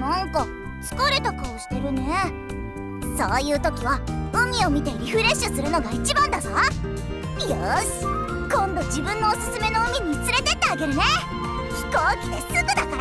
なんか疲れた顔してるね。そういう時は海を見てリフレッシュするのが一番だぞ。よし今度自分のおすすめの海に連れてってあげるね。飛行機ですぐだから。